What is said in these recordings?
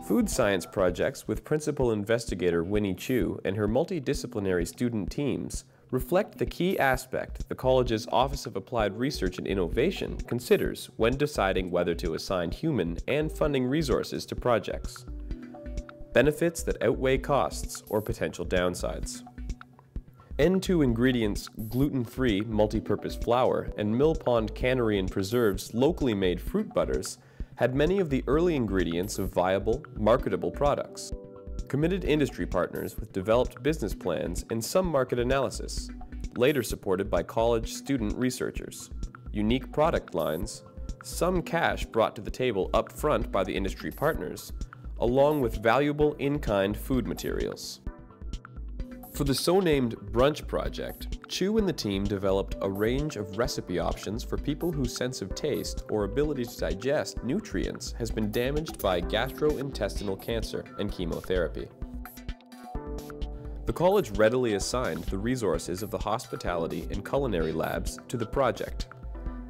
Food science projects with principal investigator Winnie Chiu and her multidisciplinary student teams reflect the key aspect the college's Office of Applied Research and Innovation considers when deciding whether to assign human and funding resources to projects. Benefits that outweigh costs or potential downsides. N2 Ingredients gluten-free multi-purpose flour and Mill Pond Cannery and Preserves locally made fruit butters had many of the early ingredients of viable, marketable products. Committed industry partners with developed business plans and some market analysis, later supported by college student researchers. Unique product lines, some cash brought to the table up front by the industry partners, along with valuable in-kind food materials. For the so-named Brunch Project, Chiu and the team developed a range of recipe options for people whose sense of taste or ability to digest nutrients has been damaged by gastrointestinal cancer and chemotherapy. The college readily assigned the resources of the hospitality and culinary labs to the project,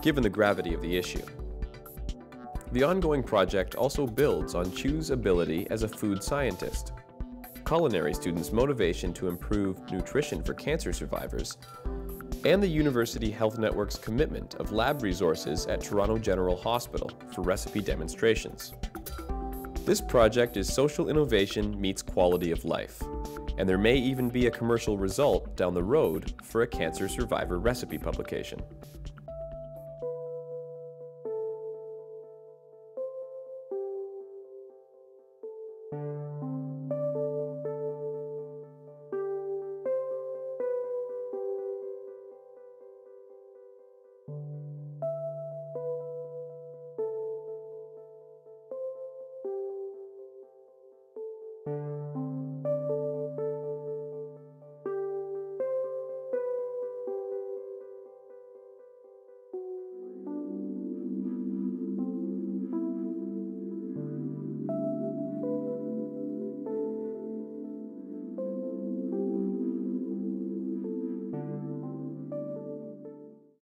given the gravity of the issue. The ongoing project also builds on Chiu's ability as a food scientist culinary students' motivation to improve nutrition for cancer survivors, and the University Health Network's commitment of lab resources at Toronto General Hospital for recipe demonstrations. This project is social innovation meets quality of life, and there may even be a commercial result down the road for a cancer survivor recipe publication.